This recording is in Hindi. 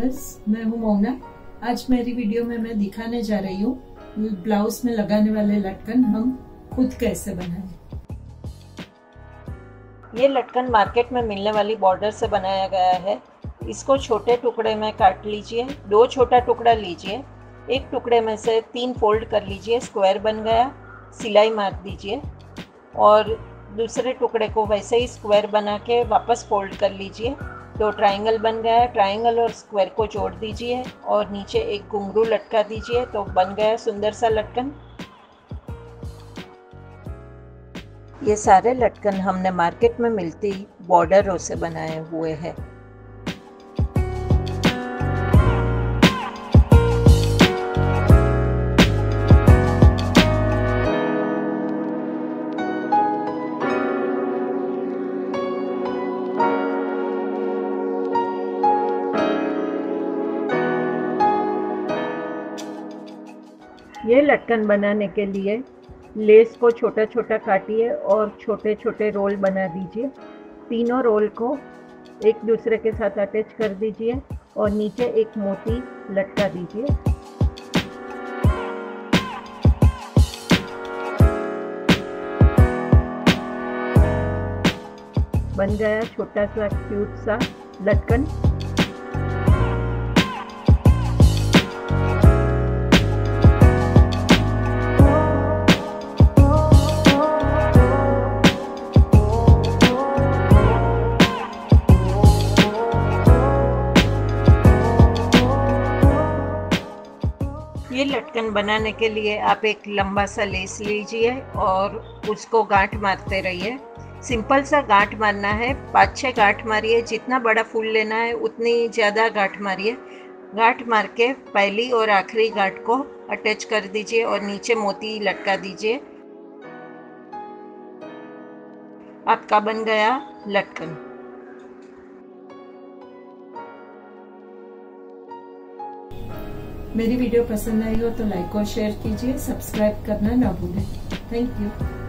व्यूअर्स मैं हूँ मोना। आज मेरी वीडियो में मैं दिखाने जा रही हूँ, ब्लाउज में लगाने वाले लटकन हम खुद कैसे बनाएँ। ये लटकन मार्केट में मिलने वाली बॉर्डर से बनाया गया है। इसको छोटे टुकड़े में काट लीजिए, दो छोटा टुकड़ा लीजिए, एक टुकड़े में से तीन फोल्ड कर लीजिए स्क्वायर बन गया, सिलाई मार दीजिए, और दूसरे टुकड़े को वैसे ही स्क्वायर बना के वापस फोल्ड कर लीजिए। तो ट्रायंगल बन गया है। ट्रायंगल और स्क्वायर को जोड़ दीजिए और नीचे एक घुंघरू लटका दीजिए तो बन गया सुंदर सा लटकन। ये सारे लटकन हमने मार्केट में मिलती बॉर्डरों से बनाए हुए हैं। ये लटकन बनाने के लिए लेस को छोटा छोटा काटिए और छोटे छोटे रोल बना दीजिए। तीनों रोल को एक दूसरे के साथ अटैच कर दीजिए और नीचे एक मोती लटका दीजिए। बन गया छोटा सा क्यूट सा लटकन। ये लटकन बनाने के लिए आप एक लंबा सा लेस लीजिए और उसको गांठ मारते रहिए। सिंपल सा गांठ मारना है। पाँच छः गांठ मारिए। जितना बड़ा फूल लेना है, उतनी ज़्यादा गांठ मारिए। गांठ मार के पहली और आखिरी गांठ को अटैच कर दीजिए और नीचे मोती लटका दीजिए। आपका बन गया लटकन। मेरी वीडियो पसंद आई हो तो लाइक और शेयर कीजिए सब्सक्राइब करना ना भूलें। Thank you